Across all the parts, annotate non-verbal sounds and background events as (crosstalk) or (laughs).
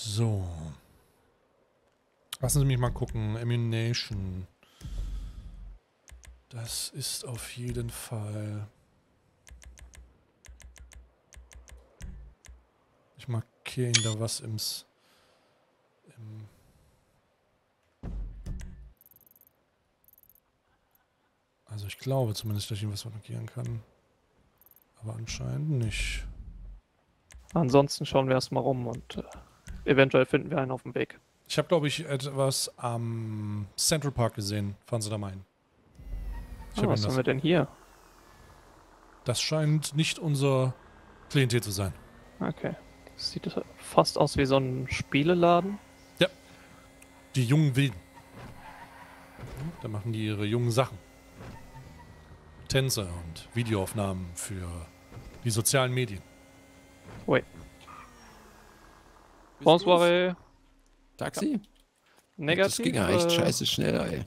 So. Lassen Sie mich mal gucken. Ammunition. Das ist auf jeden Fall. Ich markiere Ihnen da was im, S- im Also ich glaube zumindest, dass ich ihm was markieren kann. Aber anscheinend nicht. Ansonsten schauen wir erstmal rum und äh, eventuell finden wir einen auf dem Weg. Ich habe, glaube ich, etwas am Central Park gesehen. Fahren Sie da mal hin. Ich hab was haben wir denn hier? das scheint nicht unser Klientel zu sein. Okay. Das sieht fast aus wie so ein Spieleladen. Die jungen Wilden. Da machen die ihre jungen Sachen. Tänze und Videoaufnahmen für die sozialen Medien. Bonsoir. Taxi? Negativ. Das ging ja echt äh, scheiße schnell, ey.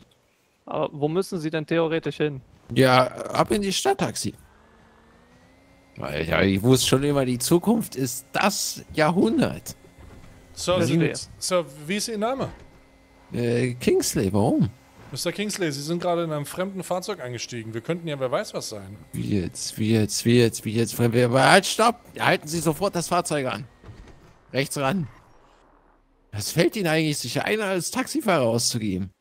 Aber wo müssen Sie denn theoretisch hin? Ja, ab in die Stadt, Taxi. Weil ja, ich wusste schon immer, die Zukunft ist das Jahrhundert. Sir, Verstehe. Sie, Sir, wie ist Ihr Name? Äh, Kingsley, warum? Mr. Kingsley, Sie sind gerade in einem fremden Fahrzeug eingestiegen. Wir könnten ja wer weiß was sein. Wie jetzt, wie jetzt, wie jetzt, wie jetzt? Halt, stopp! Halten Sie sofort das Fahrzeug an. Rechts ran. Was fällt Ihnen eigentlich sicher ein, als Taxifahrer auszugeben?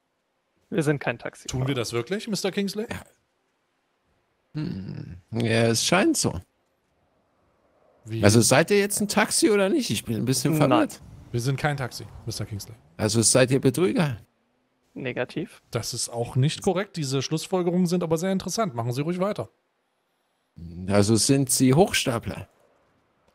Wir sind kein Taxi. Tun wir das wirklich, Mr. Kingsley? Ja, es scheint so. Wie? Also seid ihr jetzt ein Taxi oder nicht? Ich bin ein bisschen verwirrt. wir sind kein Taxi, Mr. Kingsley. Also seid ihr Betrüger? Negativ. Das ist auch nicht korrekt. Diese Schlussfolgerungen sind aber sehr interessant. Machen Sie ruhig weiter. Also sind Sie Hochstapler?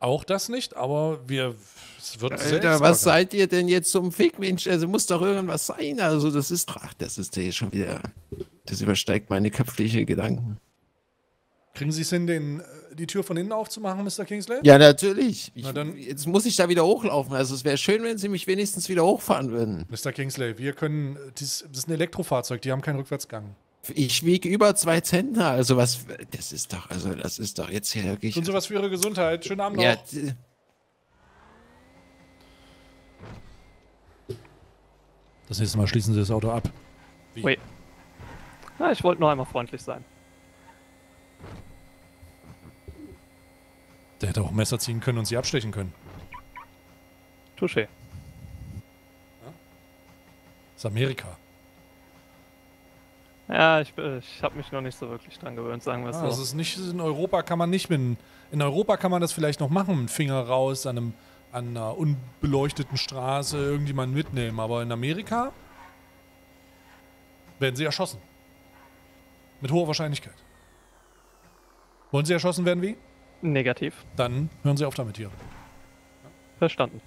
Auch das nicht, aber wir. Es wird Alter, was seid ihr denn jetzt zum Fick, Mensch? Also muss doch irgendwas sein. Also das ist, ach, das ist ja schon wieder, das übersteigt meine köpfliche Gedanken. Kriegen Sie es hin, den, äh, die Tür von innen aufzumachen, Mr. Kingsley? Ja, natürlich. Ich, jetzt muss ich da wieder hochlaufen. Also es wäre schön, wenn Sie mich wenigstens wieder hochfahren würden. Mr. Kingsley, wir können. dies- Das ist ein Elektrofahrzeug, die haben keinen Rückwärtsgang. Ich wiege über zwei Zentner. Also was, das ist doch, also das ist doch jetzt hier wirklich. Tun Sie was für Ihre Gesundheit. Schönen Abend Ja, noch. d- Das nächste Mal schließen Sie das Auto ab. Wie? Ui. Ja, ich wollte nur einmal freundlich sein. Der hätte auch ein Messer ziehen können und Sie abstechen können. Touché. Das ist Amerika. Ja, ich, ich habe mich noch nicht so wirklich dran gewöhnt, sagen wir es Ah, das so. ist nicht, in Europa kann man nicht mit, in Europa kann man das vielleicht noch machen, mit dem Finger raus an, einem, an einer unbeleuchteten Straße irgendjemanden mitnehmen, aber in Amerika werden sie erschossen. Mit hoher Wahrscheinlichkeit. Wollen sie erschossen werden wie? Negativ. Dann hören sie auf damit hier. Verstanden.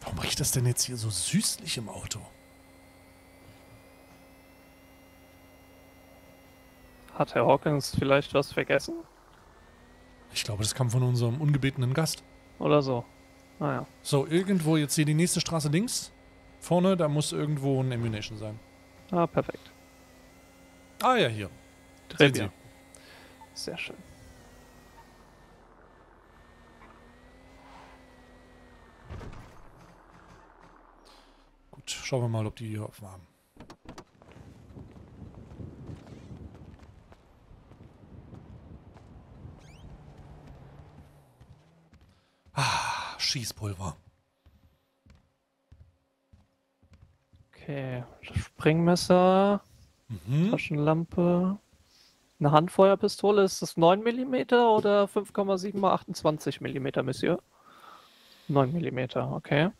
Warum riecht das denn jetzt hier so süßlich im Auto? Hat Herr Hawkins vielleicht was vergessen? Ich glaube, das kam von unserem ungebetenen Gast. Oder so. Naja. So, irgendwo jetzt hier die nächste Straße links. Vorne, da muss irgendwo ein Ammunition sein. Ah, perfekt. Ah ja, hier. Sehen Sie. Sehr schön. Gut, schauen wir mal, ob die hier offen haben. Schießpulver. Okay. Springmesser, Mhm. Taschenlampe. Eine Handfeuerpistole, ist das 9 mm oder 5,7 mal 28 mm, Monsieur? 9 mm, okay.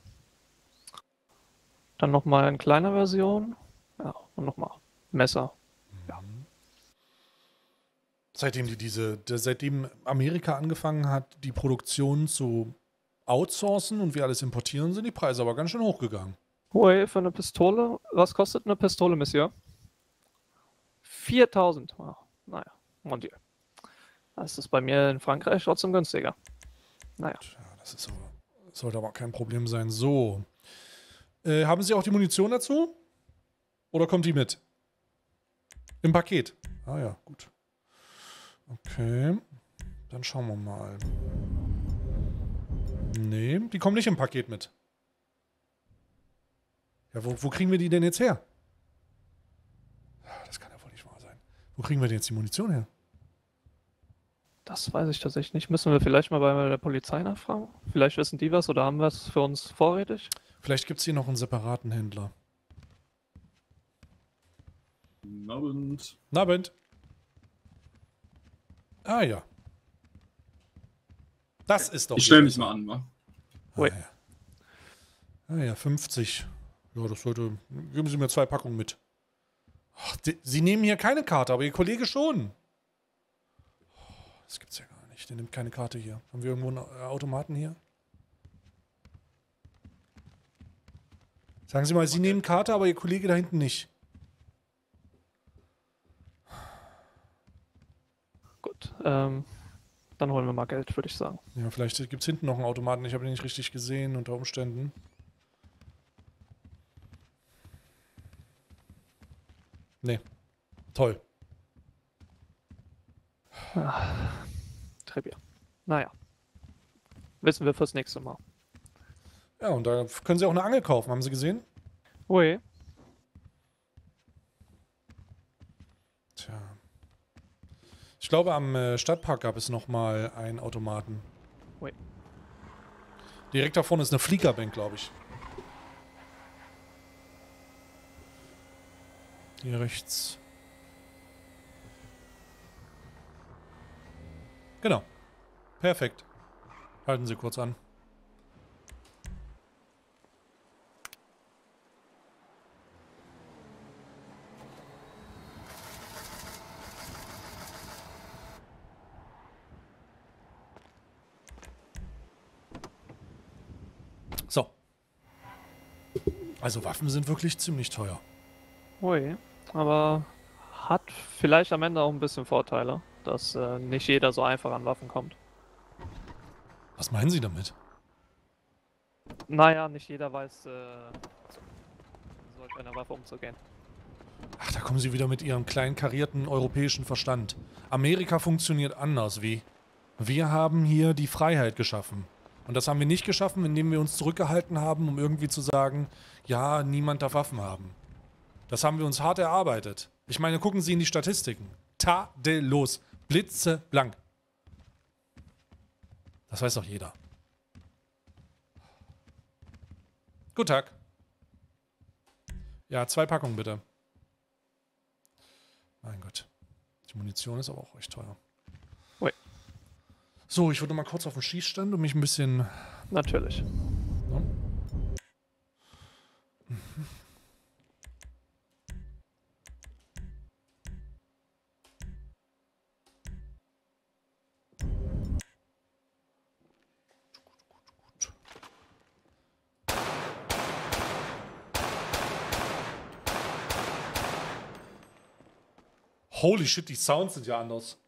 Dann nochmal in kleiner Version. Ja, und nochmal Messer. Seitdem die diese, seitdem Amerika angefangen hat, die Produktion zu outsourcen und wir alles importieren, sind die Preise aber ganz schön hochgegangen. Hui, für eine Pistole. Was kostet eine Pistole, Monsieur? 4000. Ah, naja, mon Dieu. Das ist bei mir in Frankreich trotzdem günstiger. Naja, Ja, das ist aber, sollte aber kein Problem sein. So. Äh, haben Sie auch die Munition dazu? Oder kommt die mit? Im Paket. Ah ja, gut. Okay. Dann schauen wir mal. Nee, die kommen nicht im Paket mit. Ja, wo, wo kriegen wir die denn jetzt her? Das kann ja wohl nicht wahr sein. Wo kriegen wir denn jetzt die Munition her? Das weiß ich tatsächlich nicht. Müssen wir vielleicht mal bei der Polizei nachfragen? Vielleicht wissen die was oder haben wir es für uns vorrätig? Vielleicht gibt es hier noch einen separaten Händler. Guten Abend. Na, Abend. Ah ja. Das ist doch. Ich stelle mich mal an, wa? Ah, Ui. ja. ah ja, 50. Ja, das sollte. Geben Sie mir zwei Packungen mit. Ach, die, Sie nehmen hier keine Karte, aber Ihr Kollege schon. Das gibt's ja gar nicht. Der nimmt keine Karte hier. Haben wir irgendwo einen äh, Automaten hier? Sagen Sie mal, Sie nehmen Karte, aber Ihr Kollege da hinten nicht. Gut, ähm, dann holen wir mal Geld, würde ich sagen. Ja, vielleicht gibt es hinten noch einen Automaten. Ich habe den nicht richtig gesehen unter Umständen. Nee. Toll. Trivia. Naja. Wissen wir fürs nächste Mal. Ja, und da können Sie auch eine Angel kaufen. Haben Sie gesehen? Ui, Tja. Ich glaube, am äh, Stadtpark gab es noch mal einen Automaten. Ui. Direkt da vorne ist eine Fliegerbank, glaube ich. Hier rechts. Genau. Perfekt. Halten Sie kurz an. So. Also Waffen sind wirklich ziemlich teuer. ui. Aber hat vielleicht am Ende auch ein bisschen Vorteile, dass äh, nicht jeder so einfach an Waffen kommt. Was meinen Sie damit? Naja, nicht jeder weiß, äh, solch einer Waffe umzugehen. Ach, da kommen Sie wieder mit Ihrem kleinen karierten europäischen Verstand. Amerika funktioniert anders, wie? Wir haben hier die Freiheit geschaffen. Und das haben wir nicht geschaffen, indem wir uns zurückgehalten haben, um irgendwie zu sagen, ja, niemand darf Waffen haben. Das haben wir uns hart erarbeitet. Ich meine, gucken Sie in die Statistiken. Tadellos. Blitzeblank. Das weiß doch jeder. Guten Tag. Ja, zwei Packungen bitte. Mein Gott. Die Munition ist aber auch echt teuer. So, ich würde mal kurz auf den Schießstand und mich ein bisschen. Natürlich. Ne? Holy shit, die Sounds sind ja anders.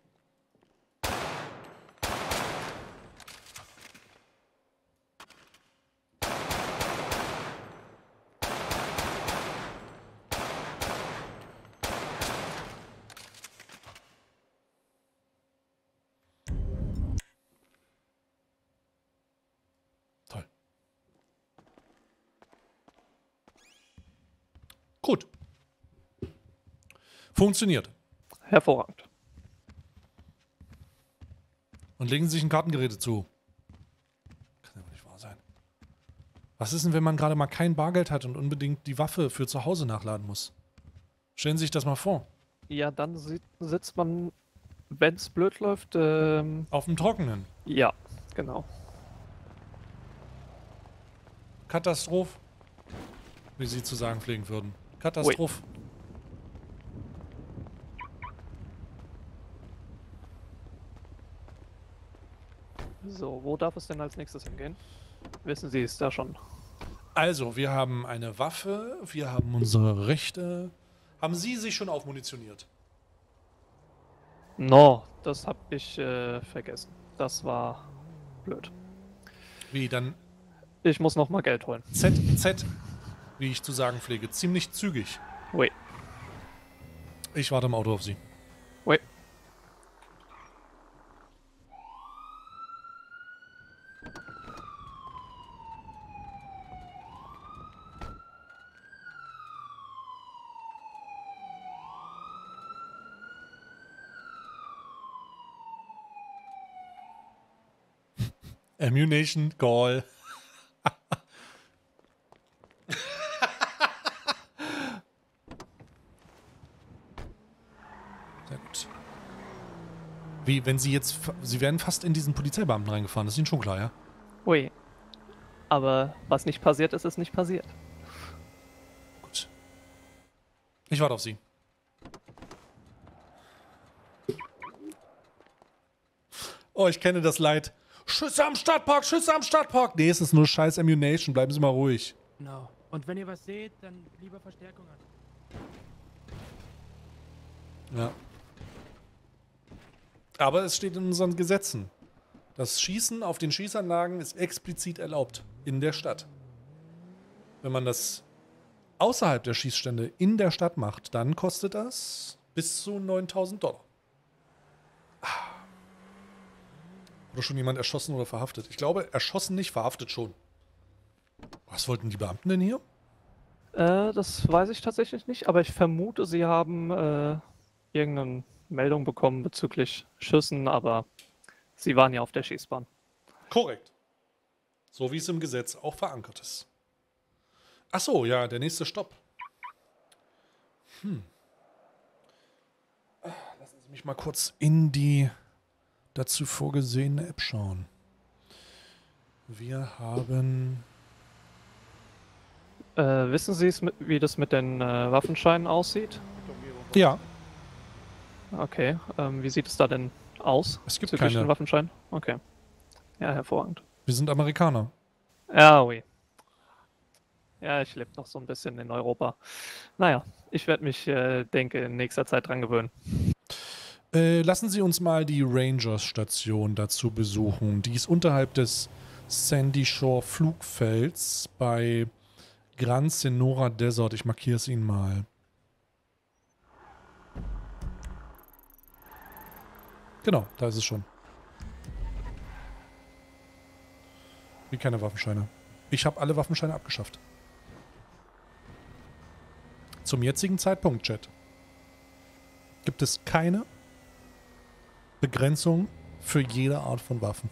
Toll. Gut. Funktioniert. Hervorragend. Und legen Sie sich ein Kartengerät zu. Kann ja wohl nicht wahr sein. Was ist denn, wenn man gerade mal kein Bargeld hat und unbedingt die Waffe für zu Hause nachladen muss? Stellen Sie sich das mal vor. Ja, dann si- sitzt man, wenn es blöd läuft, ähm, Auf dem Trockenen. ja, genau. Katastroph. Wie Sie zu sagen pflegen würden. Katastroph. So, wo darf es denn als nächstes hingehen? Wissen Sie es da schon? Also, wir haben eine Waffe, wir haben unsere Rechte. Haben Sie sich schon aufmunitioniert? No, das hab ich äh, vergessen. Das war blöd. Wie, dann Ich muss noch mal Geld holen. ZZ, wie ich zu sagen pflege. Ziemlich zügig. Ui, Ich warte im Auto auf Sie. ui. Ammunition Call. Sehr gut. Wie, wenn Sie jetzt, Sie werden fast in diesen Polizeibeamten reingefahren, das ist Ihnen schon klar, ja? Ui. Aber was nicht passiert ist, ist nicht passiert. Gut. Ich warte auf Sie. Oh, ich kenne das Leid. Schüsse am Stadtpark, Schüsse am Stadtpark. Nee, es ist nur scheiß Ammunition, bleiben Sie mal ruhig. Genau. Und wenn ihr was seht, dann lieber Verstärkung an. Ja. Aber es steht in unseren Gesetzen. Das Schießen auf den Schießanlagen ist explizit erlaubt in der Stadt. Wenn man das außerhalb der Schießstände in der Stadt macht, dann kostet das bis zu 9000 Dollar. Ah. Wurde schon jemand erschossen oder verhaftet? Ich glaube, erschossen nicht, verhaftet schon. Was wollten die Beamten denn hier? Äh, das weiß ich tatsächlich nicht, aber ich vermute, sie haben äh, irgendeine Meldung bekommen bezüglich Schüssen, aber sie waren ja auf der Schießbahn. Korrekt. So wie es im Gesetz auch verankert ist. Ach so, ja, der nächste Stopp. Hm. Ah, Lassen Sie mich mal kurz in die dazu vorgesehene App schauen. Wir haben. Äh, wissen Sie, es wie das mit den äh, Waffenscheinen aussieht? Ja, Okay, ähm, wie sieht es da denn aus? Es gibt keine. Waffenschein? Okay. Ja, hervorragend. wir sind Amerikaner. Ja, ui. Ja, ich lebe noch so ein bisschen in Europa. Naja, ich werde mich, äh, denke, in nächster Zeit dran gewöhnen. Äh, lassen Sie uns mal die Rangers-Station dazu besuchen. Die ist unterhalb des Sandy Shore Flugfelds bei Gran Senora Desert. Ich markiere es Ihnen mal. Genau, da ist es schon. Wie keine Waffenscheine. Ich habe alle Waffenscheine abgeschafft. Zum jetzigen Zeitpunkt, Chat, gibt es keine Begrenzung für jede Art von Waffen.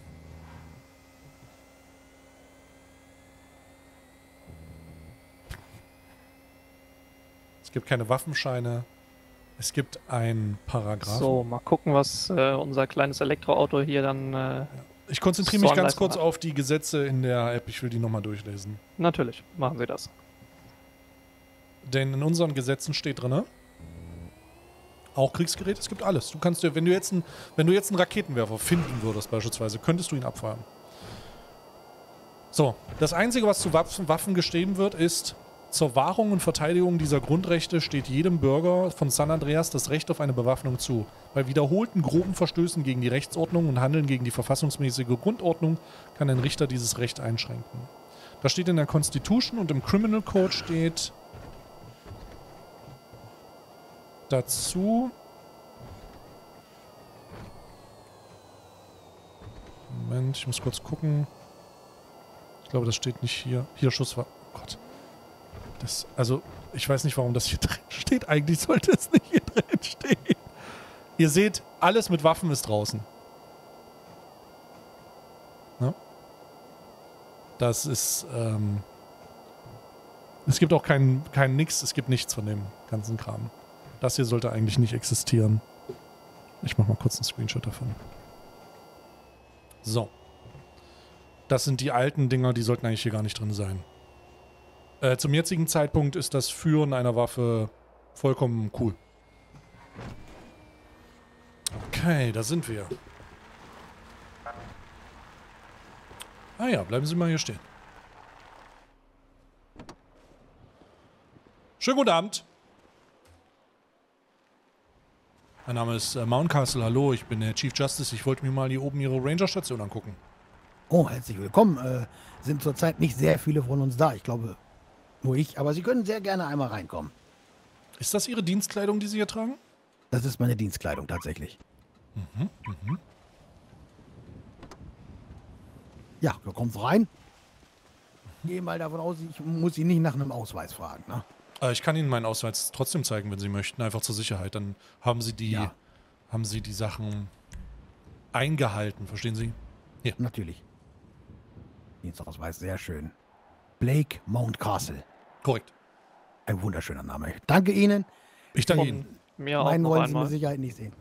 Es gibt keine Waffenscheine. Es gibt einen Paragraphen. So, mal gucken, was äh, unser kleines Elektroauto hier dann. Äh, Ich konzentriere mich ganz kurz hat. auf die Gesetze in der App. Ich will die nochmal durchlesen. natürlich, machen Sie das. Denn in unseren Gesetzen steht drin, auch Kriegsgerät, es gibt alles. Du kannst dir, wenn du jetzt, ein, wenn du jetzt einen Raketenwerfer finden würdest, beispielsweise, könntest du ihn abfeuern. So, das Einzige, was zu Waffen, geschrieben wird, ist, zur Wahrung und Verteidigung dieser Grundrechte steht jedem Bürger von San Andreas das Recht auf eine Bewaffnung zu. Bei wiederholten groben Verstößen gegen die Rechtsordnung und Handeln gegen die verfassungsmäßige Grundordnung kann ein Richter dieses Recht einschränken. Das steht in der Constitution und im Criminal Code steht dazu. Moment, ich muss kurz gucken. Ich glaube, das steht nicht hier. Hier Schusswaffen. Oh Gott. Das, also, ich weiß nicht, warum das hier (laughs) drin steht. Eigentlich sollte es nicht hier drin stehen. Ihr seht, alles mit Waffen ist draußen. Ne? Das ist, ähm, es gibt auch kein, kein Nix, es gibt nichts von dem ganzen Kram. Das hier sollte eigentlich nicht existieren. Ich mach mal kurz einen Screenshot davon. So. Das sind die alten Dinger, die sollten eigentlich hier gar nicht drin sein. Äh, zum jetzigen Zeitpunkt ist das Führen einer Waffe vollkommen cool. Okay, da sind wir. Ah ja, bleiben Sie mal hier stehen. Schönen guten Abend. Mein Name ist äh, Mountcastle. Hallo, ich bin der Chief Justice. Ich wollte mir mal hier oben Ihre Ranger-Station angucken. Oh, herzlich willkommen. Äh, sind zurzeit nicht sehr viele von uns da. Ich glaube, nur ich. Aber Sie können sehr gerne einmal reinkommen. Ist das Ihre Dienstkleidung, die Sie hier tragen? Das ist meine Dienstkleidung tatsächlich. Ja, da kommen Sie rein. Gehe mal davon aus, ich muss Sie nicht nach einem Ausweis fragen. Ne? Äh, ich kann Ihnen meinen Ausweis trotzdem zeigen, wenn Sie möchten, einfach zur Sicherheit. Dann haben Sie die, Ja. haben Sie die Sachen eingehalten, verstehen Sie? Natürlich. Dienstausweis, sehr schön. Blake Mountcastle. Korrekt. Ein wunderschöner Name. Danke Ihnen. Ich danke Von Ihnen. mir auch Meinen noch wollen Sie mit einmal. Sicherheit nicht sehen.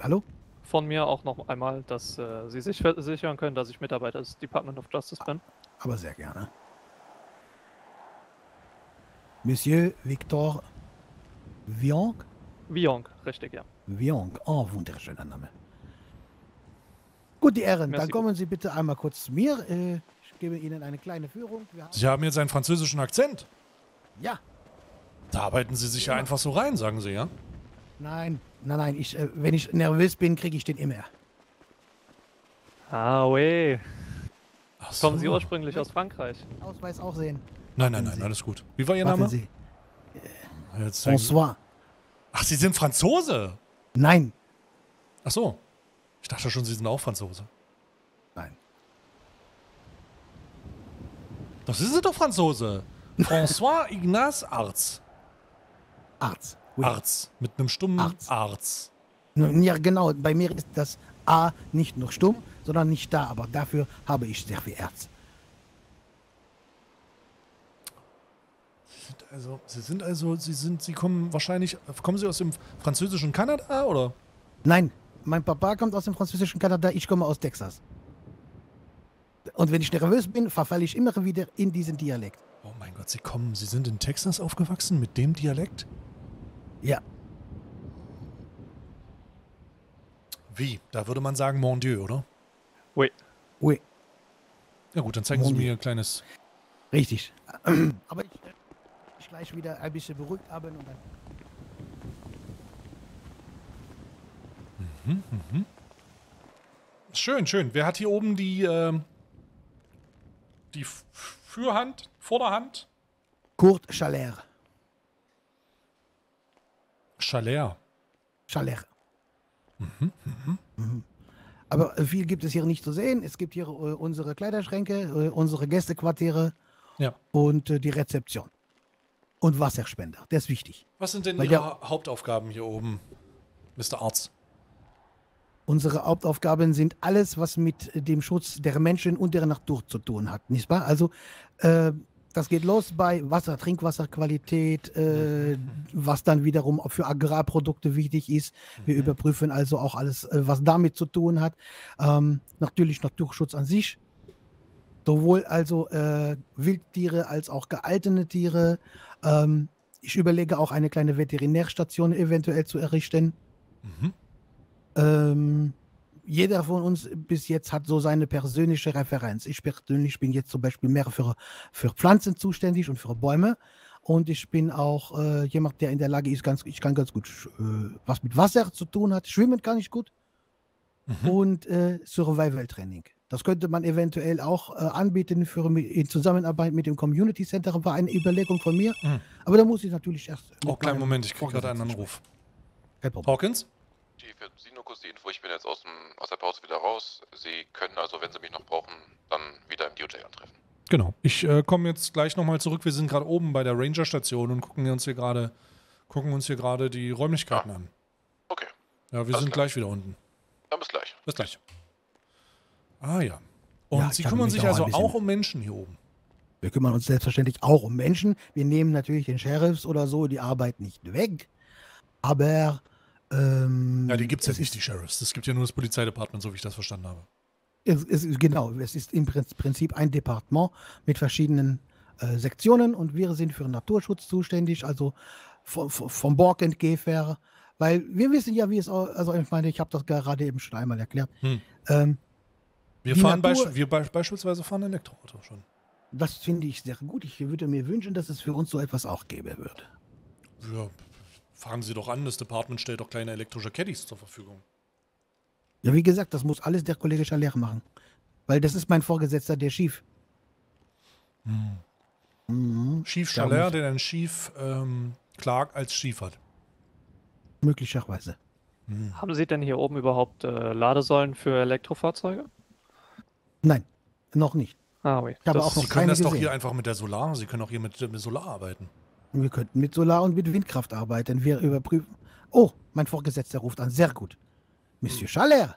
Hallo? Von mir auch noch einmal, dass äh, Sie sich versichern können, dass ich Mitarbeiter des Department of Justice bin. Aber sehr gerne. Monsieur Victor Viong? Viong, richtig, ja. Viong. Oh, wunderschöner Name. Gut, die Ehren, Merci dann kommen Sie bitte einmal kurz zu mir. Äh, ich gebe Ihnen eine kleine Führung. Wir haben, Sie haben jetzt einen französischen Akzent. ja, Da arbeiten Sie sich ja einfach so rein, sagen Sie, ja? nein, nein, nein. Ich, äh, wenn ich nervös bin, kriege ich den immer. Ah, weh. So. Kommen Sie ursprünglich aus Frankreich? Ausweis auch sehen. Nein, nein, nein, alles gut. Wie war Ihr Warten Name? Sie. Jetzt François. Ach, Sie sind Franzose. Nein, Ach so. Ich dachte schon, Sie sind auch Franzose. nein. Das sind Sie doch Franzose. François (laughs) Ignace Arz. Arzt. Oui. Arz. Mit einem stummen Arz. Arz. Ja, genau. Bei mir ist das A nicht nur stumm, sondern nicht da. Aber dafür habe ich sehr viel Erz. Sie sind also, Sie sind also, Sie sind, Sie kommen wahrscheinlich, kommen Sie aus dem französischen Kanada oder? Nein, mein Papa kommt aus dem französischen Kanada, ich komme aus Texas. Und wenn ich nervös bin, verfalle ich immer wieder in diesen Dialekt. Oh mein Gott, Sie kommen, Sie sind in Texas aufgewachsen mit dem Dialekt? Ja, Wie? Da würde man sagen Mon Dieu, oder? Oui. ui, Ja gut, dann zeigen Sie Mon mir Dieu. Ihr kleines. richtig. (clears throat) Aber gleich wieder ein bisschen beruhigt haben und dann. Schön, schön. Wer hat hier oben die, ähm, die Fürhand, Vorderhand? Kurt Schaller. Chaler. Schaller. Mhm. Aber äh, viel gibt es hier nicht zu sehen. Es gibt hier äh, unsere Kleiderschränke, äh, unsere Gästequartiere Ja. und äh, die Rezeption. Und Wasserspender, der ist wichtig. Was sind denn Weil Ihre der- Ha- Hauptaufgaben hier oben, Mr. Arz? Unsere Hauptaufgaben sind alles, was mit dem Schutz der Menschen und der Natur zu tun hat, nicht wahr? Also äh, das geht los bei Wasser, Trinkwasserqualität, äh, was dann wiederum auch für Agrarprodukte wichtig ist. Wir überprüfen also auch alles, äh, was damit zu tun hat. Ähm, natürlich Naturschutz an sich. Sowohl also äh, Wildtiere als auch gealtete Tiere. Ähm, ich überlege auch eine kleine Veterinärstation eventuell zu errichten. Mhm. Ähm, jeder von uns bis jetzt hat so seine persönliche Referenz. Ich persönlich bin jetzt zum Beispiel mehr für, für Pflanzen zuständig und für Bäume. Und ich bin auch äh, jemand, der in der Lage ist, ganz, ich kann ganz gut äh, was mit Wasser zu tun hat. Schwimmen kann ich gut. Mhm. Und äh, Survival Training. Das könnte man eventuell auch äh, anbieten für, in Zusammenarbeit mit dem Community Center. War eine Überlegung von mir. Mhm. Aber da muss ich natürlich erst. Oh, kleinen Moment, ich kriege gerade einen Anruf. Hawkins? Chief, Sie nur kurz die Info, ich bin jetzt aus, dem, aus der Pause wieder raus. Sie können also, wenn Sie mich noch brauchen, dann wieder im DOJ antreffen. Genau. Ich äh, komme jetzt gleich nochmal zurück. Wir sind gerade oben bei der Ranger-Station und gucken uns hier gerade gucken uns hier gerade die Räumlichkeiten an. Okay, Ja, wir Alles sind klar. gleich wieder unten. dann bis gleich. Bis gleich. Ah ja. Und Ja, Sie kümmern sich also auch um Menschen hier oben. Wir kümmern uns selbstverständlich auch um Menschen. Wir nehmen natürlich den Sheriffs oder so die Arbeit nicht weg. Aber. Ähm, Ja, die gibt es ja es nicht, die Sheriffs. Es gibt ja nur das Polizeidepartement, so wie ich das verstanden habe. Es, es genau, es ist im Prinz- Prinzip ein Departement mit verschiedenen äh, Sektionen und wir sind für Naturschutz zuständig, also vom, vom vom Borkenkäfer, weil wir wissen ja, wie es, also ich meine, ich habe das gerade eben schon einmal erklärt. Hm. Ähm, Wir fahren Natur- beisch wir be beispielsweise fahren Elektroauto schon. das finde ich sehr gut. Ich würde mir wünschen, dass es für uns so etwas auch geben würde. Ja, fragen Sie doch an, das Department stellt doch kleine elektrische Caddies zur Verfügung. Ja, wie gesagt, das muss alles der Kollege Schaller machen. Weil das ist mein Vorgesetzter, der Schief. Mhm. Chief Da Chaler, muss- der einen Chief ähm, Clark als Chief hat. Möglicherweise. Haben Sie denn hier oben überhaupt äh, Ladesäulen für Elektrofahrzeuge? Nein, noch nicht. Ah, oui. Ich habe Das- auch noch Sie können das doch gesehen. hier einfach mit der Solar, Sie können auch hier mit, mit Solar arbeiten. Wir könnten mit Solar und mit Windkraft arbeiten. Wir überprüfen. Oh, mein Vorgesetzter ruft an. Sehr gut. Monsieur Schaller.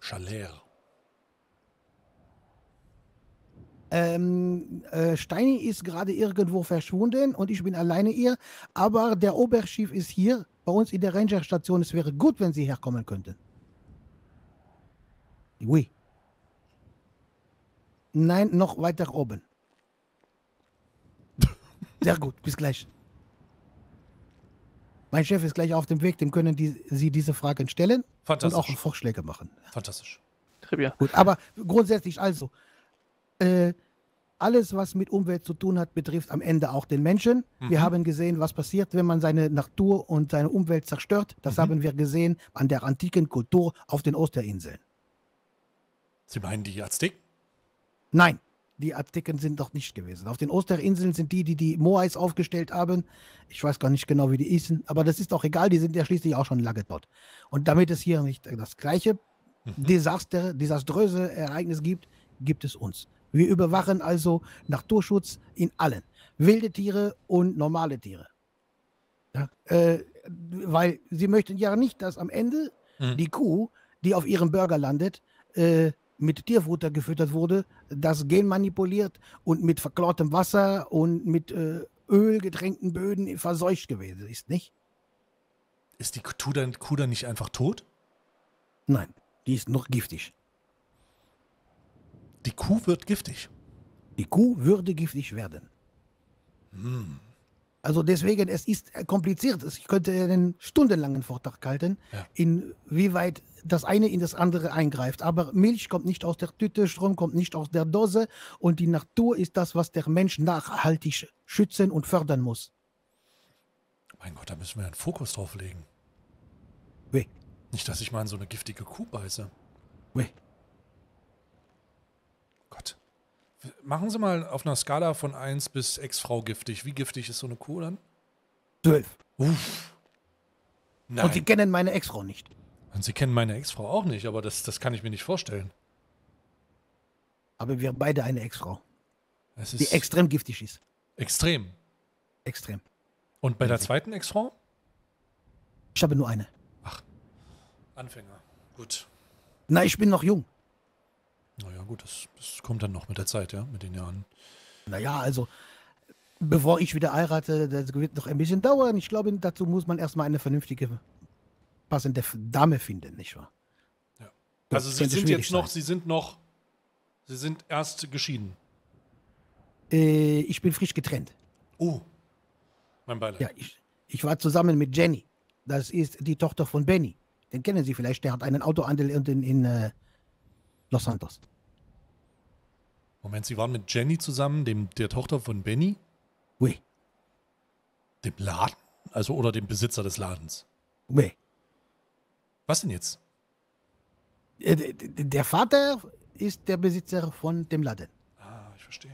Chaler. Ähm, äh, Steini ist gerade irgendwo verschwunden und ich bin alleine hier. Aber der Oberschiff ist hier bei uns in der Rangerstation. Es wäre gut, wenn Sie herkommen könnten. Oui. Nein, noch weiter oben. (laughs) Sehr gut, bis gleich. Mein Chef ist gleich auf dem Weg, dem können die, Sie diese Fragen stellen und auch Vorschläge machen. Fantastisch. Trivia. Gut, aber grundsätzlich also, äh, alles, was mit Umwelt zu tun hat, betrifft am Ende auch den Menschen. Wir Mhm. haben gesehen, was passiert, wenn man seine Natur und seine Umwelt zerstört. Das Mhm. haben wir gesehen an der antiken Kultur auf den Osterinseln. Sie meinen die Azteken? Nein, die Azteken sind doch nicht gewesen. Auf den Osterinseln sind die, die die Moais aufgestellt haben. Ich weiß gar nicht genau, wie die hießen, aber das ist auch egal, die sind ja schließlich auch schon lange dort. Und damit es hier nicht das gleiche Mhm. Desaster, desaströse Ereignis gibt, gibt es uns. Wir überwachen also Naturschutz in allen. Wilde Tiere und normale Tiere. Ja, äh, weil sie möchten ja nicht, dass am Ende Mhm. die Kuh, die auf ihrem Burger landet, äh, mit Tierfutter gefüttert wurde, das genmanipuliert und mit verklortem Wasser und mit äh, Öl getränkten Böden verseucht gewesen ist, nicht? Ist die Kuh dann, Kuh dann nicht einfach tot? Nein, die ist noch giftig. Die Kuh wird giftig. Die Kuh würde giftig werden. Hm. Also deswegen, es ist kompliziert. Ich könnte einen stundenlangen Vortrag halten, Ja. inwieweit das eine in das andere eingreift. Aber Milch kommt nicht aus der Tüte, Strom kommt nicht aus der Dose und die Natur ist das, was der Mensch nachhaltig schützen und fördern muss. Mein Gott, da müssen wir einen Fokus drauf legen. Weh, Nicht, dass ich mal in so eine giftige Kuh beiße. weh. Gott. W- Machen Sie mal auf einer Skala von 1 bis Ex-Frau giftig. Wie giftig ist so eine Kuh dann? Zwölf. Uff. Nein. Und sie kennen meine Ex-Frau nicht. Und Sie kennen meine Ex-Frau auch nicht, aber das, das kann ich mir nicht vorstellen. Aber wir haben beide eine Ex-Frau, die extrem giftig ist. extrem. Extrem. Und bei der zweiten Ex-Frau? Ich habe nur eine. Anfänger. Gut. Na, ich bin noch jung. Naja, gut, das, das kommt dann noch mit der Zeit, ja, mit den Jahren. Naja, also, bevor ich wieder heirate, das wird noch ein bisschen dauern. Ich glaube, dazu muss man erstmal eine vernünftige, passende Dame finden, nicht wahr? Ja. Das Also Sie könnte sind jetzt noch, sein. Sie sind noch, Sie sind erst geschieden. Äh, ich bin frisch getrennt. Oh. Mein Beileid. Ja, ich, ich war zusammen mit Jenny. Das ist die Tochter von Benny. Den kennen Sie vielleicht. Der hat einen Autohandel in, in, in äh, Los Santos. Moment, Sie waren mit Jenny zusammen, dem, der Tochter von Benny, Oui, dem Laden? Also, oder dem Besitzer des Ladens. oui. Was denn jetzt? Äh, Der Vater ist der Besitzer von dem Laden. Ah, ich verstehe.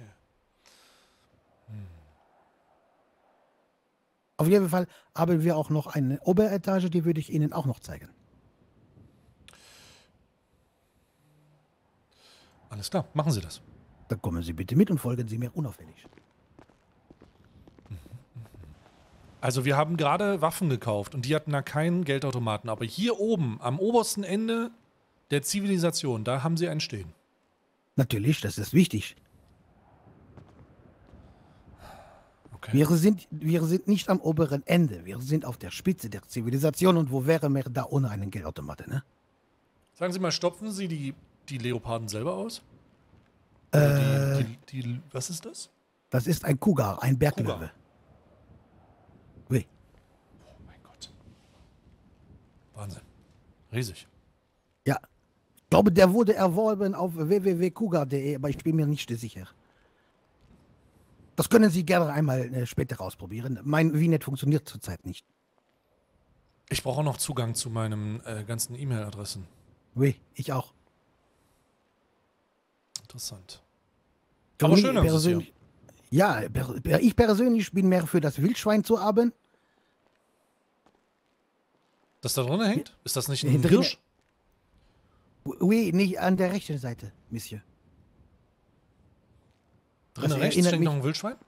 Auf jeden Fall haben wir auch noch eine Oberetage, die würde ich Ihnen auch noch zeigen. Alles klar, machen Sie das. Dann kommen Sie bitte mit und folgen Sie mir unauffällig. Also wir haben gerade Waffen gekauft und die hatten da keinen Geldautomaten. Aber hier oben, am obersten Ende der Zivilisation, da haben sie einen stehen. Natürlich, das ist wichtig. Okay. Wir sind, wir sind nicht am oberen Ende. Wir sind auf der Spitze der Zivilisation. Und wo wären wir da ohne einen Geldautomaten? Ne? Sagen Sie mal, stopfen Sie die, die Leoparden selber aus? Äh, die, die, die, was ist das? das ist ein Kugar, ein Berglöwe. Oui. Oh mein Gott. Wahnsinn. Riesig. Ja. Ich glaube, der wurde erworben auf www.kugar.de, aber ich bin mir nicht sicher. Das können Sie gerne einmal äh, später ausprobieren. Mein VNet funktioniert zurzeit nicht. Ich brauche auch noch Zugang zu meinen äh, ganzen E-Mail-Adressen. Oui, ich auch. Interessant. Für Aber schön persönlich- Ja, ich persönlich bin mehr für das Wildschwein zu haben. Das da drin hängt? Ist das nicht ein drinnen- Hirsch? Oui, nicht an der rechten Seite, Monsieur. Drinnen Das rechts mich- noch ein Wildschwein? Das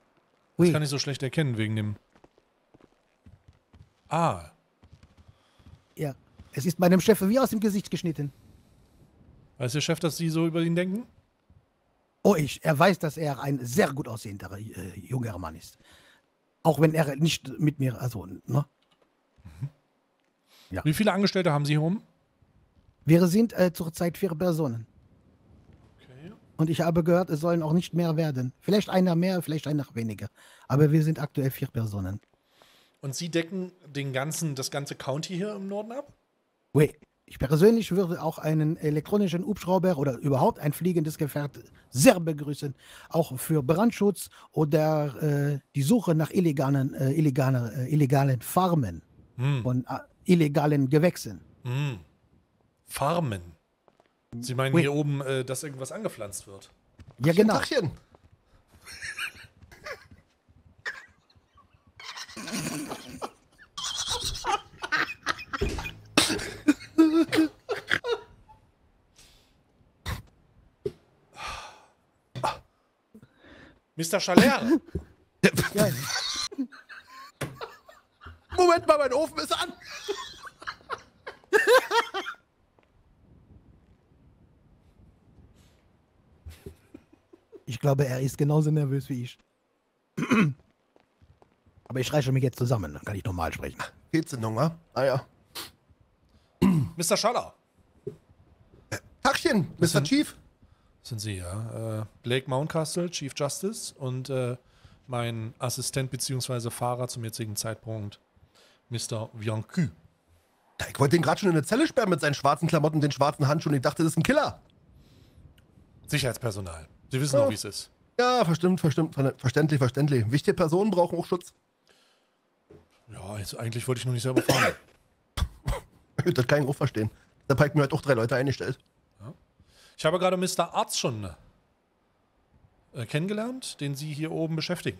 Oui. kann ich so schlecht erkennen wegen dem. Ah, Ja. Es ist meinem Chef wie aus dem Gesicht geschnitten. weiß der Chef, dass Sie so über ihn denken? Oh, ich, er weiß, dass er ein sehr gut aussehender äh, junger Mann ist. Auch wenn er nicht mit mir, also, ne? Wie viele Angestellte haben Sie hier oben? Wir sind äh, zurzeit vier Personen. Okay. Und ich habe gehört, es sollen auch nicht mehr werden. Vielleicht einer mehr, vielleicht einer weniger. Aber wir sind aktuell vier Personen. Und Sie decken den ganzen, das ganze County hier im Norden ab? Oui. Ich persönlich würde auch einen elektronischen Hubschrauber oder überhaupt ein fliegendes Gefährt sehr begrüßen. Auch für Brandschutz oder äh, die Suche nach illegalen, äh, illegalen, äh, illegalen Farmen Hm. von äh, illegalen Gewächsen. Hm. Farmen. Sie meinen Oui. hier oben, äh, dass irgendwas angepflanzt wird? Ja, genau. Tachchen. (laughs) Mr. Schaller! Ja, Moment mal, mein Ofen ist an. ich glaube, er ist genauso nervös wie ich. Aber ich reiche mich jetzt zusammen, dann kann ich normal sprechen. Fehlzündung, wa? Ah ja. Mr. Schaller! Tachchen, Mr. sind- Chief. Sind Sie, ja. Äh, Blake Mountcastle, Chief Justice und äh, mein Assistent bzw. Fahrer zum jetzigen Zeitpunkt, Mr. Viancu. Ja, ich wollte ihn gerade schon in eine Zelle sperren mit seinen schwarzen Klamotten und den schwarzen Handschuhen. Ich dachte, das ist ein Killer. Sicherheitspersonal. Sie wissen Ja. doch, wie es ist. Ja, verstimmt, verstimmt, ver- verständlich, verständlich. Wichtige Personen brauchen auch Schutz. Ja, jetzt, eigentlich wollte ich nur nicht selber fahren. (laughs) Das kann ich auch verstehen. Da hat mir halt auch drei Leute eingestellt. Ich habe gerade Mr. Arzt schon äh, kennengelernt, den Sie hier oben beschäftigen.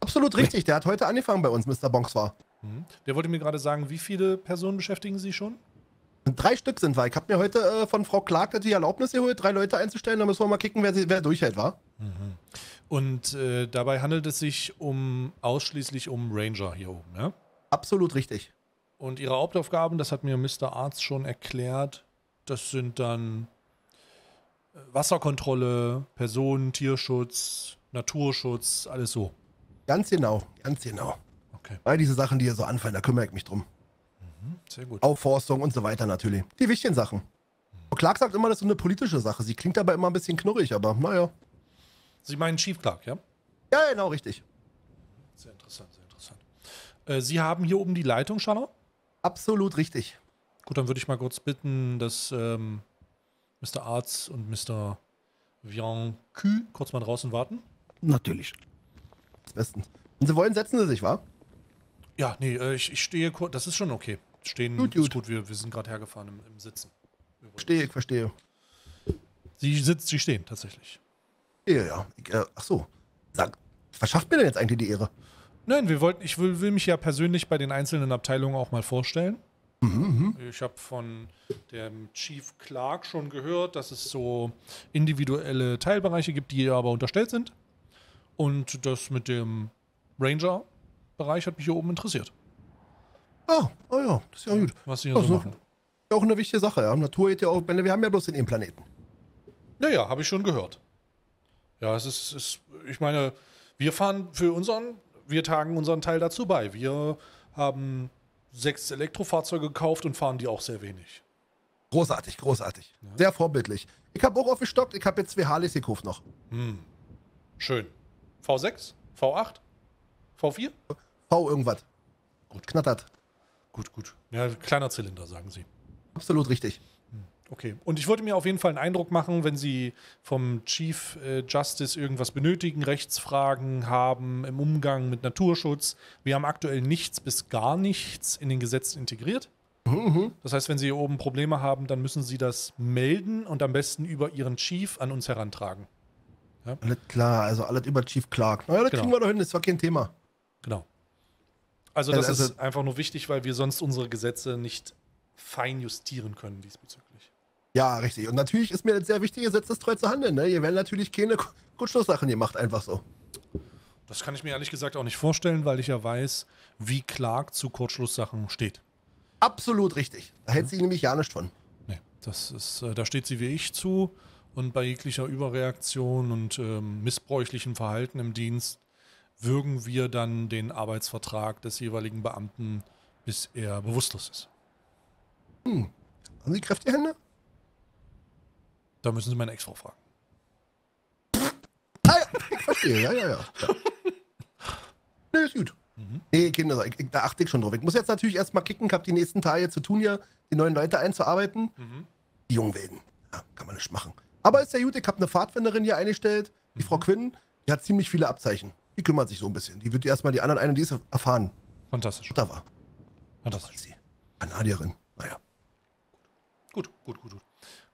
Absolut richtig. Der hat heute angefangen bei uns, Mr. Bonks war. Mhm. Der wollte mir gerade sagen, wie viele Personen beschäftigen Sie schon? Drei Stück sind wir. Ich habe mir heute äh, von Frau Clark die Erlaubnis geholt, drei Leute einzustellen. Da müssen wir mal kicken, wer, wer durchhält, war. Und äh, dabei handelt es sich um ausschließlich um Ranger hier oben, ja? Absolut richtig. Und ihre Hauptaufgaben, das hat mir Mr. Arzt schon erklärt, das sind dann Wasserkontrolle, Personen, Tierschutz, Naturschutz, alles so. Ganz genau, ganz genau. Okay, All diese Sachen, die hier so anfallen, da kümmere ich mich drum. sehr gut. Aufforstung und so weiter natürlich. Die wichtigen Sachen. Frau Clark sagt immer, das ist so eine politische Sache. Sie klingt aber immer ein bisschen knurrig, aber naja. Sie meinen Chief Clark, ja? Ja, genau, richtig. Sehr interessant, sehr interessant. Äh, Sie haben hier oben die Leitung, Schaller? Absolut richtig. Gut, dann würde ich mal kurz bitten, dass ähm, Mr. Arzt und Mr. Viancu kurz mal draußen warten. Natürlich. Bestens. Und Sie wollen, setzen Sie sich, wa? Ja, nee, äh, ich, ich stehe kurz. Das ist schon okay. Stehen Gut, ist gut. gut. Wir, wir sind gerade hergefahren im, im Sitzen. Verstehe, ich verstehe. Sie sitzt, sie stehen tatsächlich. Ja, ja. Ich, äh, ach so. Sag, was schafft mir denn jetzt eigentlich die Ehre? Nein, wir wollten, ich will, will mich ja persönlich bei den einzelnen Abteilungen auch mal vorstellen. Mhm, Ich habe von dem Chief Clark schon gehört, dass es so individuelle Teilbereiche gibt, die aber unterstellt sind. Und das mit dem Ranger-Bereich hat mich hier oben interessiert, Oh, oh ja, das ist ja gut. was sie hier so machen. Auch eine wichtige Sache, ja. Natur geht ja auch, wir haben ja bloß den einen Planeten. Ja, ja, habe ich schon gehört. Ja, es ist, ist, ich meine, wir fahren für unseren, wir tragen unseren Teil dazu bei. Wir haben sechs Elektrofahrzeuge gekauft und fahren die auch sehr wenig. Großartig, großartig. Sehr vorbildlich. Ich habe auch aufgestockt, ich habe jetzt zwei Harleys gekauft noch. Schön. V6? V8? V4? V irgendwas. Gut. Knattert. Gut, gut. Ja, kleiner Zylinder, sagen Sie. Absolut richtig. Okay. Und ich wollte mir auf jeden Fall einen Eindruck machen, wenn Sie vom Chief äh, Justice irgendwas benötigen, Rechtsfragen haben im Umgang mit Naturschutz. Wir haben aktuell nichts bis gar nichts in den Gesetzen integriert. Das heißt, wenn Sie hier oben Probleme haben, dann müssen Sie das melden und am besten über Ihren Chief an uns herantragen. Alles klar, also alles über Chief Clark. Naja, das Genau. kriegen wir doch hin, das war kein Thema. Genau. Also das Also- ist einfach nur wichtig, weil wir sonst unsere Gesetze nicht fein justieren können diesbezüglich. Ja, richtig. Und natürlich ist mir das sehr wichtig, gesetzestreu zu handeln. Ne? Hier werden natürlich keine Ku- Kurzschlusssachen gemacht, einfach so. Das kann ich mir ehrlich gesagt auch nicht vorstellen, weil ich ja weiß, wie Clark zu Kurzschlusssachen steht. Absolut richtig. Da hält sie nämlich ja nicht von. Nee, das ist, äh, da steht sie wie ich zu Und bei jeglicher Überreaktion und ähm, missbräuchlichem Verhalten im Dienst würgen wir dann den Arbeitsvertrag des jeweiligen Beamten, bis er bewusstlos ist. Haben Sie kräftige Hände? Da müssen Sie meine Ex-Frau fragen. Ah, ja, ich verstehe, ja, ja, ja. ja. Nee, ist gut. Nee, Kinder, ich, da achte ich schon drauf. Ich muss jetzt natürlich erstmal kicken, ich habe die nächsten Tage zu tun, hier die neuen Leute einzuarbeiten. Die jungen Wilden. Ja, kann man nicht machen. Aber ist ja gut, ich habe eine Pfadfinderin hier eingestellt, die Frau Quinn, die hat ziemlich viele Abzeichen. Die kümmert sich so ein bisschen. Die wird erstmal die anderen einen, die ist erfahren. Fantastisch. Da war. Fantastisch. Was sie? Kanadierin. Naja. Gut, gut, gut, gut.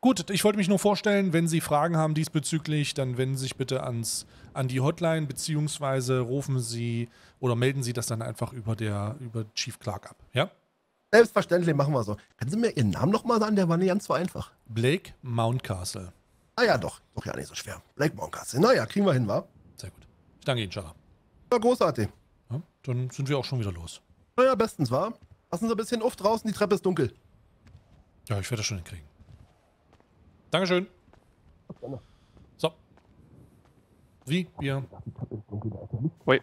Gut, ich wollte mich nur vorstellen, wenn Sie Fragen haben diesbezüglich, dann wenden Sie sich bitte ans, an die Hotline, beziehungsweise rufen Sie oder melden Sie das dann einfach über, der, über Chief Clark ab. Ja? Selbstverständlich machen wir so. Können Sie mir Ihren Namen nochmal sagen? Der war nicht ganz so einfach. Blake Mountcastle. Ah ja, doch. Doch ja nicht so schwer. Blake Moncastle. Naja, kriegen wir hin, wa? Sehr gut. Ich danke Ihnen, Schala. Ja, großartig. Ja, dann sind wir auch schon wieder los. Naja, bestens, wa? Lassen Sie ein bisschen auf draußen, die Treppe ist dunkel. Ja, ich werde das schon hinkriegen. Dankeschön. So. Wie? Wir. Wait.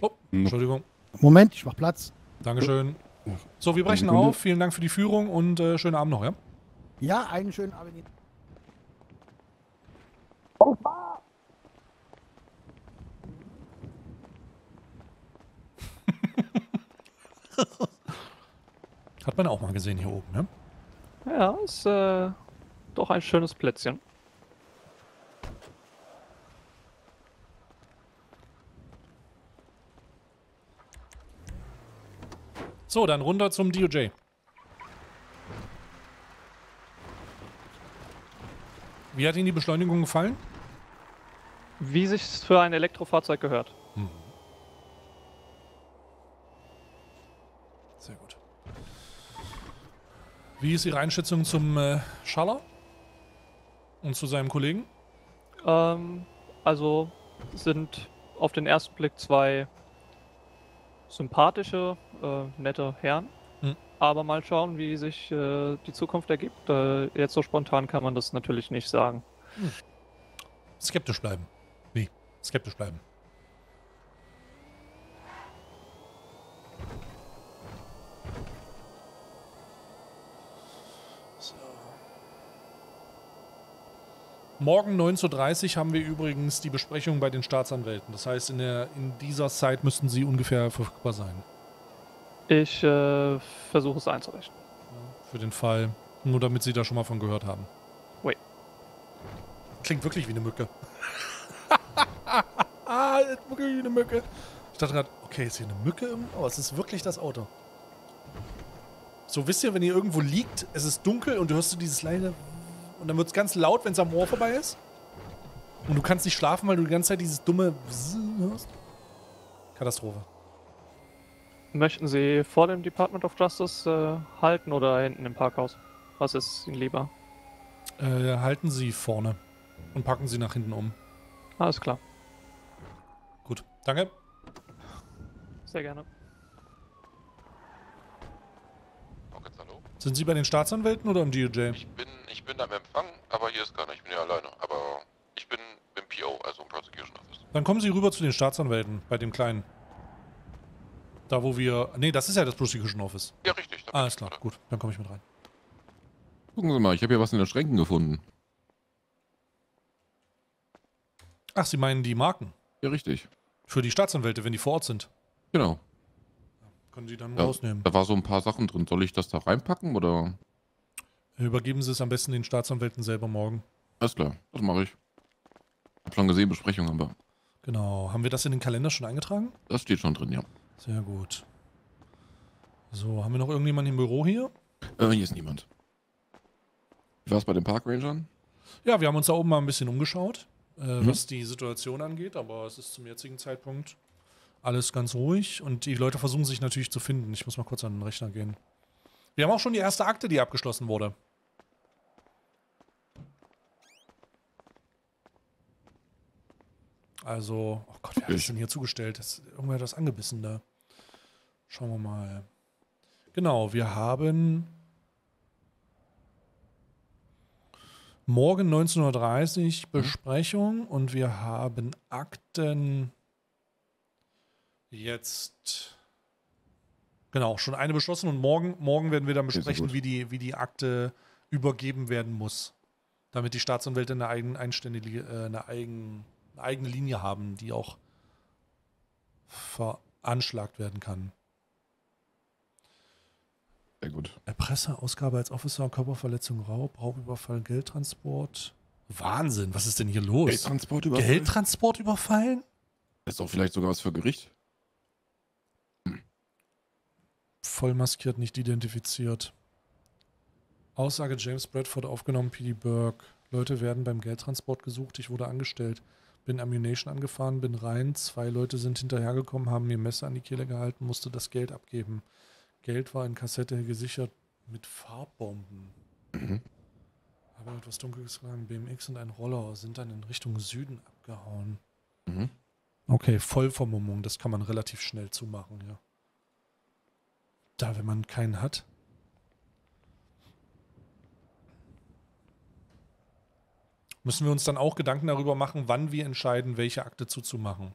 Oh, Entschuldigung. Moment, ich mach Platz. Dankeschön. So, wir brechen auf. Vielen Dank für die Führung und äh, schönen Abend noch, ja? Ja, einen schönen Abend. (laughs) Hat man auch mal gesehen hier oben, ne? Ja, ist äh, doch ein schönes Plätzchen. So, dann runter zum DOJ. Wie hat Ihnen die Beschleunigung gefallen? Wie sich's für ein Elektrofahrzeug gehört. Sehr gut. Wie ist Ihre Einschätzung zum äh, Schaller? Und zu seinem Kollegen? Ähm, also sind auf den ersten Blick zwei sympathische, äh, nette Herren. Hm. Aber mal schauen, wie sich äh, die Zukunft ergibt. Äh, jetzt so spontan kann man das natürlich nicht sagen. Skeptisch bleiben. Wie? Skeptisch bleiben. Morgen 9.30 Uhr haben wir übrigens die Besprechung bei den Staatsanwälten. Das heißt, in, der, in dieser Zeit müssten Sie ungefähr verfügbar sein. Ich äh, versuche es einzurichten. Für den Fall. Nur damit Sie da schon mal von gehört haben. Ui. Klingt wirklich wie eine Mücke. ah, (laughs) wirklich wie eine Mücke. Ich dachte gerade, okay, ist hier eine Mücke im. Oh, es ist wirklich das Auto. So, wisst ihr, wenn ihr irgendwo liegt, es ist dunkel und du hörst du dieses leise. Und dann wird es ganz laut, wenn es am Ohr vorbei ist. Und du kannst nicht schlafen, weil du die ganze Zeit dieses dumme Bzzz hörst. Katastrophe. Möchten Sie vor dem Department of Justice äh, halten oder hinten im Parkhaus? Was ist Ihnen lieber? Äh, halten Sie vorne und packen Sie nach hinten um. Alles klar. Gut, danke. Sehr gerne. Sind Sie bei den Staatsanwälten oder im DOJ? Ich bin, ich bin am Empfang, aber hier ist keiner. Ich bin hier alleine. Aber ich bin im PO, also im Prosecution Office. Dann kommen Sie rüber zu den Staatsanwälten, bei dem Kleinen. Da, wo wir. Nee, das ist ja das Prosecution Office. Ja, richtig. Alles klar, gut, dann komme ich mit rein. Gucken Sie mal, ich habe hier was in den Schränken gefunden. Ach, Sie meinen die Marken? Ja, richtig. Für die Staatsanwälte, wenn die vor Ort sind. Genau. Können Sie dann Ja, rausnehmen. Da war so ein paar Sachen drin. Soll ich das da reinpacken oder? Übergeben Sie es am besten den Staatsanwälten selber morgen. Alles klar, das mache ich. Hab schon gesehen, Besprechung haben wir. Genau. Haben wir das in den Kalender schon eingetragen? Das steht schon drin, ja. Sehr gut. So, haben wir noch irgendjemanden im Büro hier? Äh, hier ist niemand. Wie war es bei den Parkrangern? Ja, wir haben uns da oben mal ein bisschen umgeschaut, äh, Mhm. was die Situation angeht, aber es ist zum jetzigen Zeitpunkt alles ganz ruhig und die Leute versuchen sich natürlich zu finden. Ich muss mal kurz an den Rechner gehen. Wir haben auch schon die erste Akte, die abgeschlossen wurde. Also, oh Gott, wer hat das denn hier zugestellt? Das, irgendwer hat das angebissen da. Schauen wir mal. Genau, wir haben Morgen 19.30 Uhr Besprechung und wir haben Akten jetzt. Genau, schon eine beschlossen und morgen, morgen werden wir dann besprechen, wie die, wie die Akte übergeben werden muss. Damit die Staatsanwälte eine, eigen, einständige, äh, eine, eigen, eine eigene Linie haben, die auch veranschlagt werden kann. Sehr gut. Erpresser, Ausgabe als Officer, Körperverletzung, Raub, Raubüberfall, Geldtransport. Wahnsinn, was ist denn hier los? Geldtransport über. Geldtransport überfallen? Ist doch vielleicht sogar was für Gericht. Voll maskiert, nicht identifiziert. Aussage James Bradford aufgenommen, PD Burke. Leute werden beim Geldtransport gesucht, ich wurde angestellt. Bin Ammunition angefahren, bin rein. Zwei Leute sind hinterhergekommen, haben mir Messer an die Kehle gehalten, musste das Geld abgeben. Geld war in Kassette gesichert mit Farbbomben. Mhm. Habe etwas Dunkles getragen. BMX und ein Roller sind dann in Richtung Süden abgehauen. Mhm. Okay, Vollvermummung, das kann man relativ schnell zumachen, ja. Da, wenn man keinen hat. Müssen wir uns dann auch Gedanken darüber machen, wann wir entscheiden, welche Akte zuzumachen.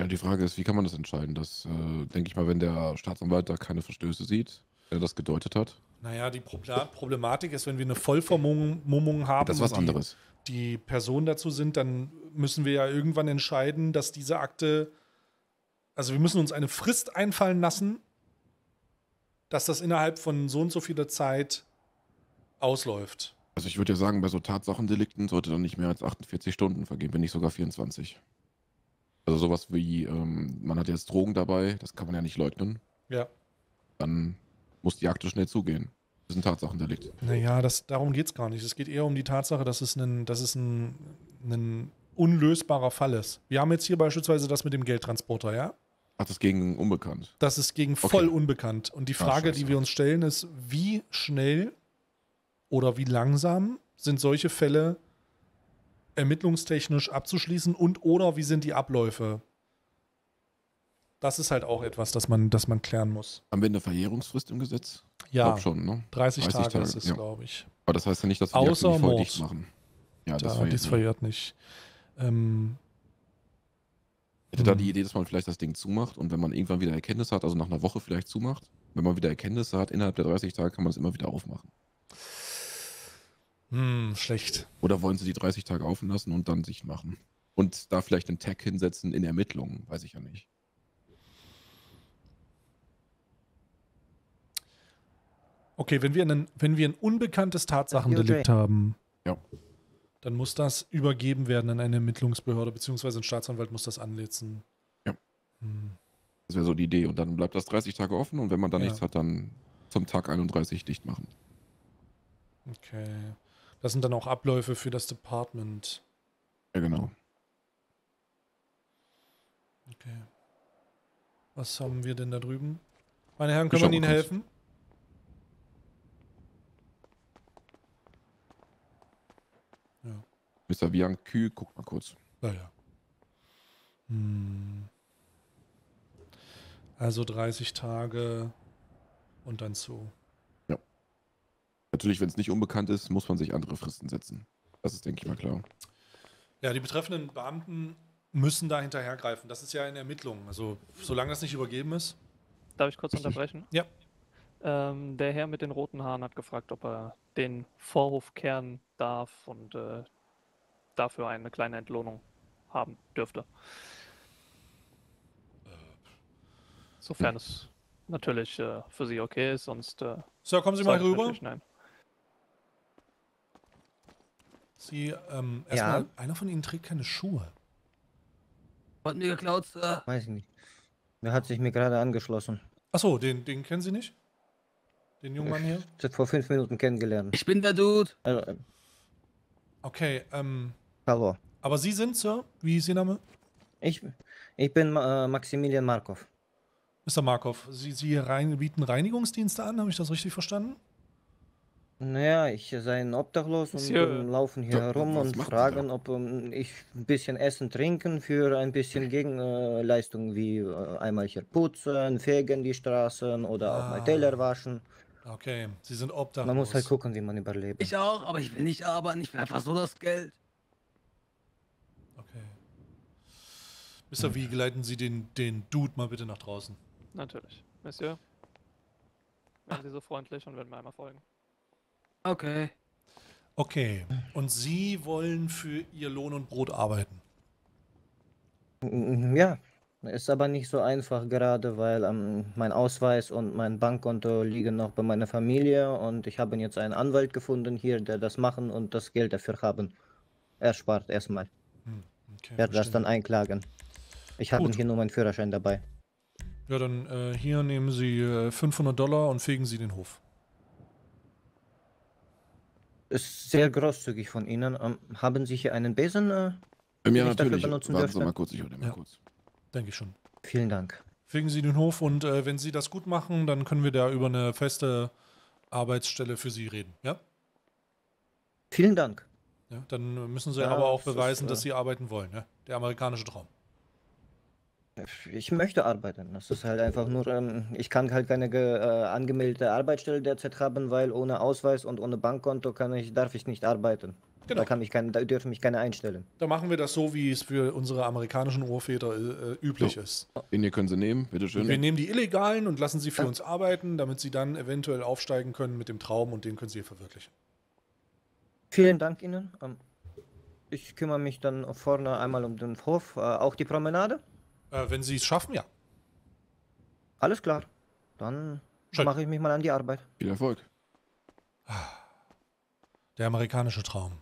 Ja, die Frage ist, wie kann man das entscheiden? Das äh, denke ich mal, wenn der Staatsanwalt da keine Verstöße sieht, der das gedeutet hat. Naja, die Problematik ist, wenn wir eine Vollvermummung haben, Das ist was und die, anderes. die Personen dazu sind, dann müssen wir ja irgendwann entscheiden, dass diese Akte, also wir müssen uns eine Frist einfallen lassen, dass das innerhalb von so und so vieler Zeit ausläuft. Also ich würde ja sagen, bei so Tatsachendelikten sollte dann nicht mehr als 48 Stunden vergehen, wenn nicht sogar 24. Also sowas wie, ähm, man hat jetzt Drogen dabei, das kann man ja nicht leugnen. Ja. Dann muss die Akte schnell zugehen. Das ist ein Tatsachendelikt. Naja, das, darum geht es gar nicht. Es geht eher um die Tatsache, dass es, ein, dass es ein, ein unlösbarer Fall ist. Wir haben jetzt hier beispielsweise das mit dem Geldtransporter, ja? Ach, das gegen unbekannt. Das ist gegen Okay. voll unbekannt. Und die Ah, Frage, scheiße. die wir uns stellen, ist, wie schnell oder wie langsam sind solche Fälle ermittlungstechnisch abzuschließen und oder wie sind die Abläufe? Das ist halt auch etwas, das man, das man klären muss. Haben wir eine Verjährungsfrist im Gesetz? Ja, Glaub schon, ne? 30, 30 Tage, Tage, ist es, ja. glaube ich. Aber das heißt ja nicht, dass wir die Außer nicht Mord. dicht machen. Ja, das da, verjährt dies nicht. verjährt nicht. Ähm, hätte da Hm. die Idee, dass man vielleicht das Ding zumacht und wenn man irgendwann wieder Erkenntnisse hat, also nach einer Woche vielleicht zumacht, wenn man wieder Erkenntnisse hat, innerhalb der 30 Tage kann man es immer wieder aufmachen. Hm, schlecht. Oder wollen sie die 30 Tage offen lassen und dann dicht machen? Und da vielleicht einen Tag hinsetzen in Ermittlungen, weiß ich ja nicht. Okay, wenn wir, einen, wenn wir ein unbekanntes Tatsachendelikt haben, Ja. dann muss das übergeben werden an eine Ermittlungsbehörde, beziehungsweise ein Staatsanwalt muss das anletzen. Ja. Hm. Das wäre so die Idee. Und dann bleibt das 30 Tage offen und wenn man da Ja. nichts hat, dann zum Tag 31 dicht machen. Okay. Das sind dann auch Abläufe für das Department. Ja, genau. Okay. Was haben wir denn da drüben? Meine Herren, können wir Ihnen helfen? Mr. Bianchi, guck mal kurz. Naja. Hm. Also 30 Tage und dann zu. Natürlich, wenn es nicht unbekannt ist, muss man sich andere Fristen setzen. Das ist, denke ich mal, klar. Ja, die betreffenden Beamten müssen da hinterhergreifen. Das ist ja in Ermittlungen. Also, solange das nicht übergeben ist. Darf ich kurz unterbrechen? Ja. Ähm, der Herr mit den roten Haaren hat gefragt, ob er den Vorhof kehren darf und äh, dafür eine kleine Entlohnung haben dürfte. Sofern es natürlich äh, für Sie okay ist, sonst. Äh, Sir, kommen Sie mal rüber. Nein. Sie, ähm, Ja. erstmal, einer von Ihnen trägt keine Schuhe. Wurden die geklaut, Sir? Weiß ich nicht. Der hat sich mir gerade angeschlossen. Achso, den, den kennen Sie nicht? Den jungen Mann hier? Ich hab vor fünf Minuten kennengelernt. Ich bin der Dude. Äh, Okay, ähm, hallo. aber Sie sind, Sir? Wie ist Ihr Name? Ich, ich bin äh, Maximilian Markov. Mr. Markov, Sie, Sie rein, bieten Reinigungsdienste an, habe ich das richtig verstanden? Naja, ich sei ein Obdachlos und Monsieur. ähm, laufen hier Ja, herum und fragen, ob ähm, ich ein bisschen Essen trinken für ein bisschen Gegenleistung wie äh, einmal hier putzen, fegen die Straßen oder auch Ah. mal Teller waschen. Okay, Sie sind obdachlos. Man muss halt gucken, wie man überlebt. Ich auch, aber ich will nicht arbeiten. Ich will einfach so das Geld. Okay. Mr. Wie geleiten Sie den, den Dude mal bitte nach draußen. Natürlich. Monsieur. Wären Sie so freundlich und würden mir einmal folgen. Okay. Okay. Und Sie wollen für Ihr Lohn und Brot arbeiten. Mm, Ja, ist aber nicht so einfach gerade, weil ähm, mein Ausweis und mein Bankkonto liegen noch bei meiner Familie und ich habe jetzt einen Anwalt gefunden hier, der das machen und das Geld dafür haben. Er spart erstmal. Hm, okay, werde das dann einklagen. Ich habe hier nur meinen Führerschein dabei. Ja, dann äh, hier nehmen Sie äh, 500 Dollar und fegen Sie den Hof. Ist sehr großzügig von Ihnen. Ähm, haben Sie hier einen Besen? Äh? Ja, Den ich dafür natürlich. benutzen Warten Sie dürfte? mal kurz, ich hole den mal Ja. kurz. Denke ich schon. Vielen Dank. Fegen Sie den Hof und äh, wenn Sie das gut machen, dann können wir da über eine feste Arbeitsstelle für Sie reden. Ja? Vielen Dank. ja dann müssen Sie Ja, aber auch das ist, beweisen, dass äh, Sie arbeiten wollen. Ja? Der amerikanische Traum. Ich möchte arbeiten. Das ist halt einfach nur, ähm, ich kann halt keine ge- äh, angemeldete Arbeitsstelle derzeit haben, weil ohne Ausweis und ohne Bankkonto kann ich, darf ich nicht arbeiten. Genau. Da, kann ich kein, da dürfen mich keine einstellen. Da machen wir das so, wie es für unsere amerikanischen Urväter äh, üblich So. ist. Den hier können Sie nehmen, bitteschön. Wir nehmen die Illegalen und lassen sie für uns arbeiten, damit sie dann eventuell aufsteigen können mit dem Traum und den können sie verwirklichen. Vielen Dank Ihnen. Ähm, ich kümmere mich dann vorne einmal um den Hof, äh, auch die Promenade. Äh, wenn sie es schaffen, ja. Alles klar. Dann mache ich mich mal an die Arbeit. Viel Erfolg. Der amerikanische Traum.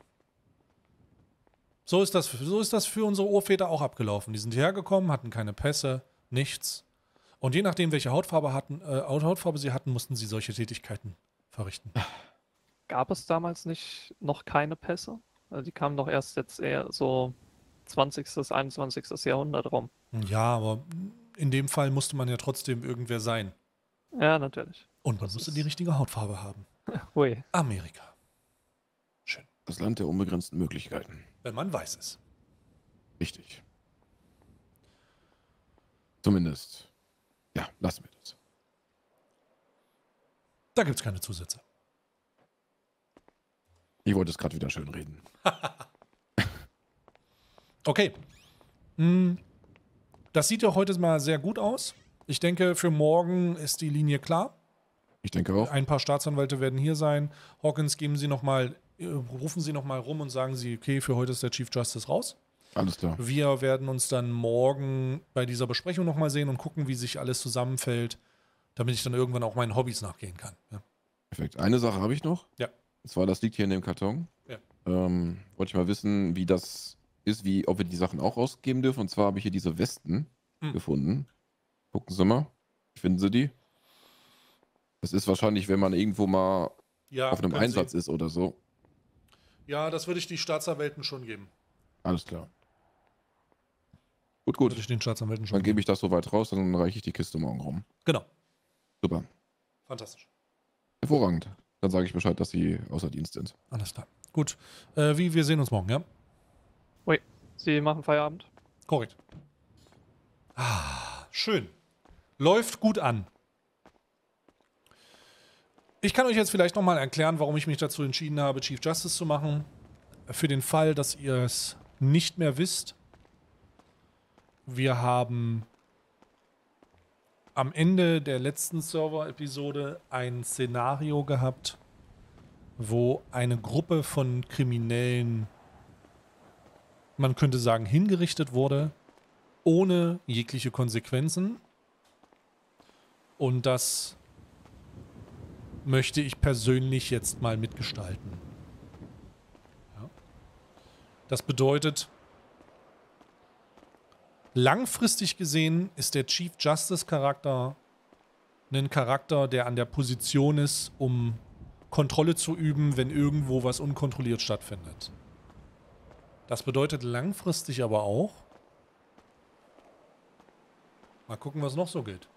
So ist das, so ist das für unsere Urväter auch abgelaufen. Die sind hierher gekommen, hatten keine Pässe, nichts. Und je nachdem, welche Hautfarbe, hatten, äh, Hautfarbe sie hatten, mussten sie solche Tätigkeiten verrichten. Gab es damals nicht noch keine Pässe? Also die kamen doch erst jetzt eher so 20., 21. Jahrhundert rum. Ja, aber in dem Fall musste man ja trotzdem irgendwer sein. Ja, natürlich. Und man Das musste ist- die richtige Hautfarbe haben. (laughs) Hui. Amerika. Das Land der unbegrenzten Möglichkeiten. Wenn man weiß es. Richtig. Zumindest. Ja, lassen wir das. Da gibt es keine Zusätze. Ich wollte es gerade wieder schön reden. (laughs) Okay. Hm, Das sieht ja heute mal sehr gut aus. Ich denke, für morgen ist die Linie klar. Ich denke auch. Ein paar Staatsanwälte werden hier sein. Hawkins, geben Sie noch mal, äh, rufen Sie noch mal rum und sagen Sie, okay, für heute ist der Chief Justice raus. Alles klar. Wir werden uns dann morgen bei dieser Besprechung noch mal sehen und gucken, wie sich alles zusammenfällt, damit ich dann irgendwann auch meinen Hobbys nachgehen kann. Ja. Perfekt. Eine Sache habe ich noch. Ja. Und zwar, das liegt hier in dem Karton. Ja. Ähm, wollte ich mal wissen, wie das ist, wie, ob wir die Sachen auch rausgeben dürfen. Und zwar habe ich hier diese Westen Hm. gefunden. Gucken Sie mal. Finden Sie die? Das ist wahrscheinlich, wenn man irgendwo mal Ja, auf einem Einsatz Sie, ist oder so. Ja, das würde ich die Staatsanwälten schon geben. Alles klar. Gut, Würde gut. ich den Staatsanwälten schon Dann geben. gebe ich das soweit raus, dann reiche ich die Kiste morgen rum. Genau. Super. Fantastisch. Hervorragend. Dann sage ich Bescheid, dass Sie außer Dienst sind. Alles klar. Gut. Äh, wie, wir sehen uns morgen, ja? Sie machen Feierabend? Korrekt. Ah, schön. Läuft gut an. Ich kann euch jetzt vielleicht nochmal erklären, warum ich mich dazu entschieden habe, Chief Justice zu machen. Für den Fall, dass ihr es nicht mehr wisst. Wir haben am Ende der letzten Server-Episode ein Szenario gehabt, wo eine Gruppe von Kriminellen, man könnte sagen, hingerichtet wurde, ohne jegliche Konsequenzen. Und das möchte ich persönlich jetzt mal mitgestalten. Ja. Das bedeutet, langfristig gesehen ist der Chief Justice Charakter ein Charakter, der an der Position ist, um Kontrolle zu üben, wenn irgendwo was unkontrolliert stattfindet. Das bedeutet langfristig aber auch, mal gucken, was noch so gilt.